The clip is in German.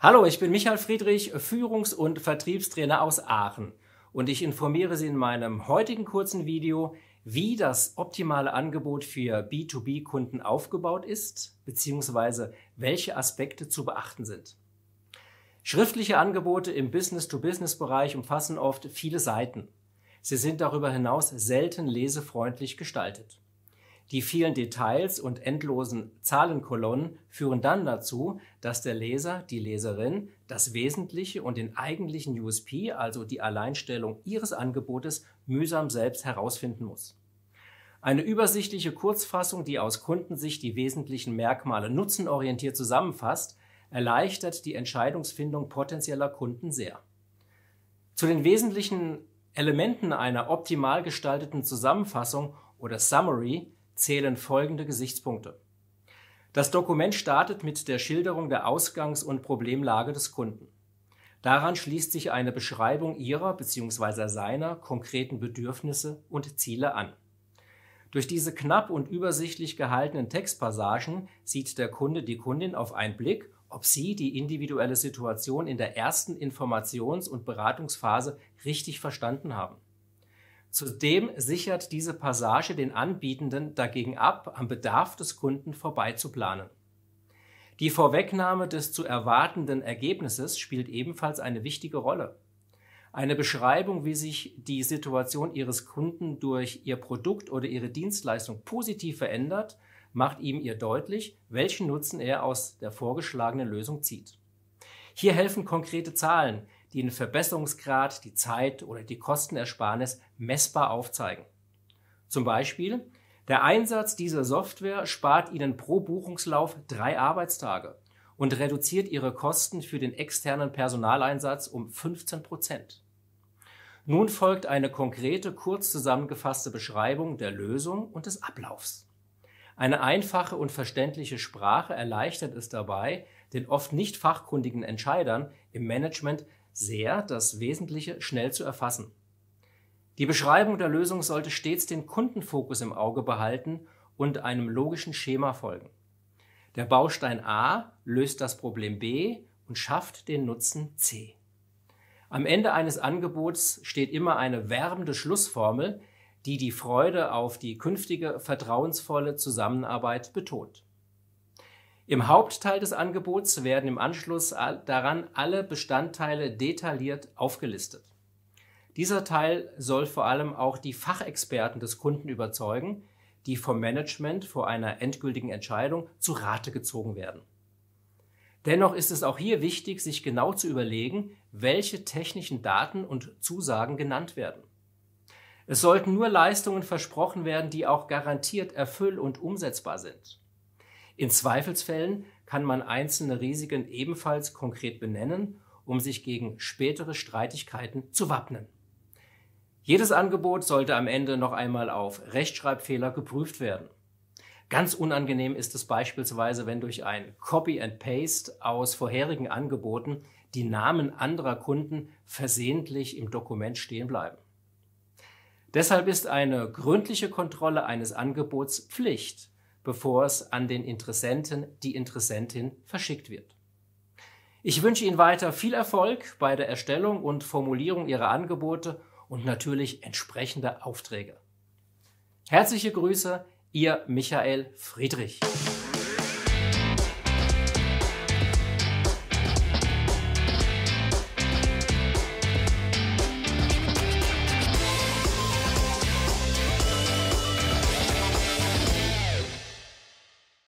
Hallo, ich bin Michael Friedrich, Führungs- und Vertriebstrainer aus Aachen und ich informiere Sie in meinem heutigen kurzen Video, wie das optimale Angebot für B2B-Kunden aufgebaut ist, beziehungsweise welche Aspekte zu beachten sind. Schriftliche Angebote im Business-to-Business-Bereich umfassen oft viele Seiten. Sie sind darüber hinaus selten lesefreundlich gestaltet. Die vielen Details und endlosen Zahlenkolonnen führen dann dazu, dass der Leser, die Leserin das Wesentliche und den eigentlichen USP, also die Alleinstellung ihres Angebotes, mühsam selbst herausfinden muss. Eine übersichtliche Kurzfassung, die aus Kundensicht die wesentlichen Merkmale nutzenorientiert zusammenfasst, erleichtert die Entscheidungsfindung potenzieller Kunden sehr. Zu den wesentlichen Elementen einer optimal gestalteten Zusammenfassung oder Summary zählen folgende Gesichtspunkte. Das Dokument startet mit der Schilderung der Ausgangs- und Problemlage des Kunden. Daran schließt sich eine Beschreibung ihrer bzw. seiner konkreten Bedürfnisse und Ziele an. Durch diese knapp und übersichtlich gehaltenen Textpassagen sieht der Kunde die Kundin auf einen Blick, ob sie die individuelle Situation in der ersten Informations- und Beratungsphase richtig verstanden haben. Zudem sichert diese Passage den Anbietenden dagegen ab, am Bedarf des Kunden vorbeizuplanen. Die Vorwegnahme des zu erwartenden Ergebnisses spielt ebenfalls eine wichtige Rolle. Eine Beschreibung, wie sich die Situation Ihres Kunden durch Ihr Produkt oder Ihre Dienstleistung positiv verändert, macht ihm ihr deutlich, welchen Nutzen er aus der vorgeschlagenen Lösung zieht. Hier helfen konkrete Zahlen, die den Verbesserungsgrad, die Zeit oder die Kostenersparnis messbar aufzeigen. Zum Beispiel, der Einsatz dieser Software spart Ihnen pro Buchungslauf drei Arbeitstage und reduziert Ihre Kosten für den externen Personaleinsatz um 15 Prozent. Nun folgt eine konkrete, kurz zusammengefasste Beschreibung der Lösung und des Ablaufs. Eine einfache und verständliche Sprache erleichtert es dabei, den oft nicht fachkundigen Entscheidern im Management sehr, das Wesentliche schnell zu erfassen. Die Beschreibung der Lösung sollte stets den Kundenfokus im Auge behalten und einem logischen Schema folgen. Der Baustein A löst das Problem B und schafft den Nutzen C. Am Ende eines Angebots steht immer eine werbende Schlussformel, die die Freude auf die künftige vertrauensvolle Zusammenarbeit betont. Im Hauptteil des Angebots werden im Anschluss daran alle Bestandteile detailliert aufgelistet. Dieser Teil soll vor allem auch die Fachexperten des Kunden überzeugen, die vom Management vor einer endgültigen Entscheidung zu Rate gezogen werden. Dennoch ist es auch hier wichtig, sich genau zu überlegen, welche technischen Daten und Zusagen genannt werden. Es sollten nur Leistungen versprochen werden, die auch garantiert erfüll- und umsetzbar sind. In Zweifelsfällen kann man einzelne Risiken ebenfalls konkret benennen, um sich gegen spätere Streitigkeiten zu wappnen. Jedes Angebot sollte am Ende noch einmal auf Rechtschreibfehler geprüft werden. Ganz unangenehm ist es beispielsweise, wenn durch ein Copy and Paste aus vorherigen Angeboten die Namen anderer Kunden versehentlich im Dokument stehen bleiben. Deshalb ist eine gründliche Kontrolle eines Angebots Pflicht bevor es an den Interessenten, die Interessentin verschickt wird. Ich wünsche Ihnen weiter viel Erfolg bei der Erstellung und Formulierung Ihrer Angebote und natürlich entsprechender Aufträge. Herzliche Grüße, Ihr Michael Friedrich.